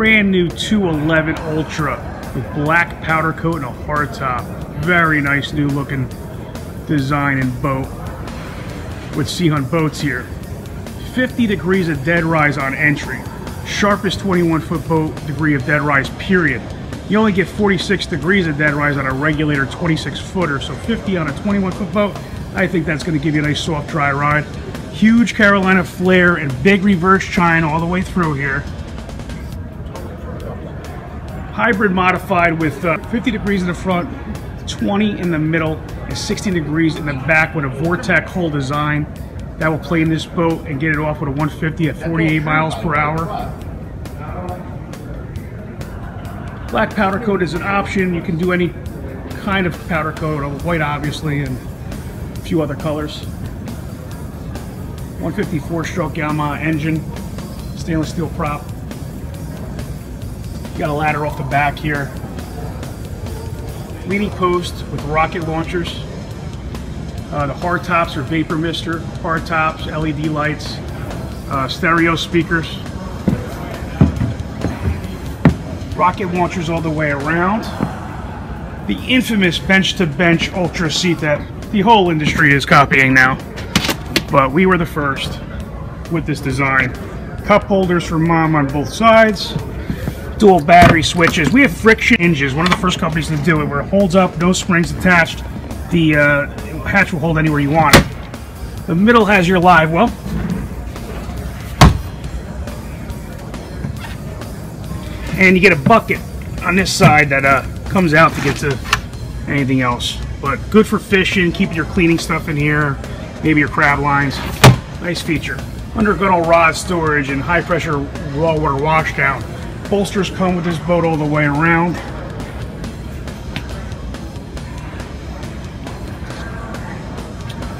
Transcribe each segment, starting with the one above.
brand new 211 Ultra with black powder coat and a hard top. Very nice new looking design and boat with Sea Hunt boats here. 50 degrees of dead rise on entry. Sharpest 21 foot boat degree of dead rise period. You only get 46 degrees of dead rise on a regulator 26 footer, so 50 on a 21 foot boat, I think that's going to give you a nice soft dry ride. Huge Carolina flare and big reverse chine all the way through here. Hybrid modified with uh, 50 degrees in the front, 20 in the middle, and 16 degrees in the back with a Vortec hull design. That will play in this boat and get it off with a 150 at 48 miles per hour. Black powder coat is an option. You can do any kind of powder coat, white obviously, and a few other colors. 154 stroke Yamaha engine, stainless steel prop. Got a ladder off the back here. Leaning post with rocket launchers. Uh, the hard tops are vapor mister, hard tops, LED lights, uh, stereo speakers. rocket launchers all the way around. The infamous bench-to-bench -bench Ultra seat that the whole industry is copying now. But we were the first with this design. Cup holders for mom on both sides. Dual battery switches. We have friction hinges, one of the first companies to do it, where it holds up, no springs attached. The uh, hatch will hold anywhere you want it. The middle has your live well. and you get a bucket on this side that uh, comes out to get to anything else. But good for fishing, keeping your cleaning stuff in here, maybe your crab lines. Nice feature. Under good old rod storage and high pressure raw water washdown. Bolsters come with this boat all the way around.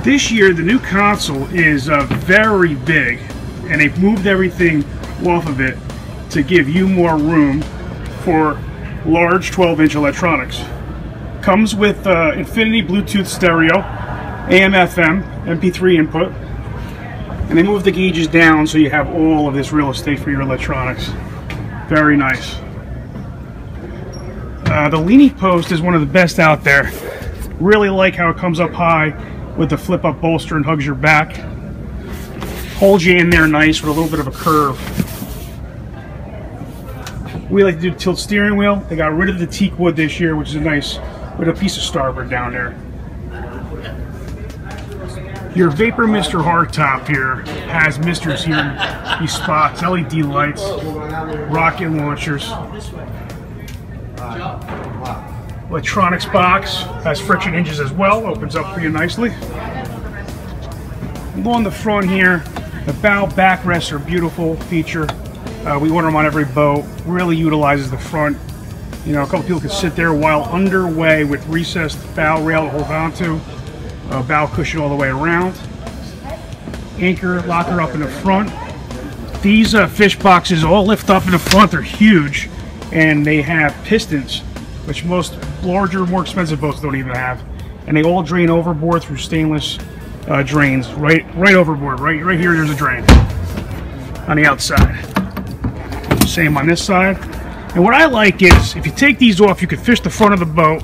This year, the new console is uh, very big, and they've moved everything off of it to give you more room for large 12-inch electronics. Comes with uh, Infinity Bluetooth stereo, AM, FM, MP3 input, and they move the gauges down so you have all of this real estate for your electronics. Very nice. Uh, the leaning post is one of the best out there. Really like how it comes up high with the flip up bolster and hugs your back. Holds you in there nice with a little bit of a curve. We like to do tilt steering wheel. They got rid of the teak wood this year, which is a nice, with a piece of starboard down there. Your Vapor Mister hardtop here has misters here, these spots, LED lights, rocket launchers. Electronics box has friction hinges as well, opens up for you nicely. Along the front here, the bow backrests are beautiful feature. Uh, we order them on every boat. Really utilizes the front. You know, a couple people can sit there while underway with recessed bow rail to hold onto. Uh, bow cushion all the way around. Anchor locker up in the front. These uh, fish boxes all lift up in the front. They're huge. And they have pistons, which most larger, more expensive boats don't even have. And they all drain overboard through stainless uh, drains. Right, right overboard. Right, right here, there's a drain on the outside. Same on this side. And what I like is, if you take these off, you can fish the front of the boat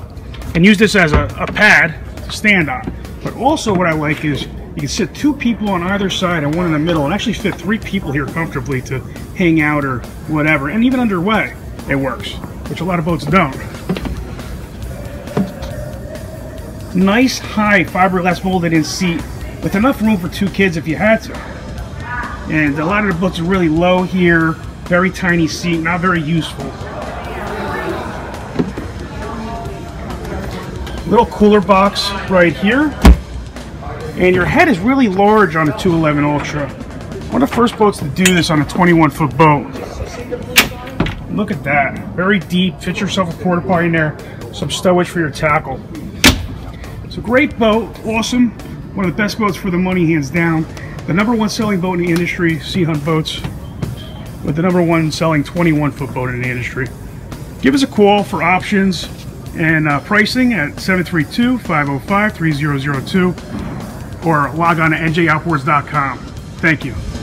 and use this as a, a pad to stand on. But also what I like is, you can sit two people on either side and one in the middle and actually fit three people here comfortably to hang out or whatever. And even underway, it works, which a lot of boats don't. Nice high fiberglass molded in seat with enough room for two kids if you had to. And a lot of the boats are really low here, very tiny seat, not very useful. Little cooler box right here. And your head is really large on a 211 Ultra. One of the first boats to do this on a 21 foot boat. Look at that. Very deep. Fit yourself a porta potty in there. Some stowage for your tackle. It's a great boat. Awesome. One of the best boats for the money, hands down. The number one selling boat in the industry, Sea Hunt Boats with the number one selling 21 foot boat in the industry. Give us a call for options and uh, pricing at 732-505-3002 or log on to njoutboards.com. Thank you.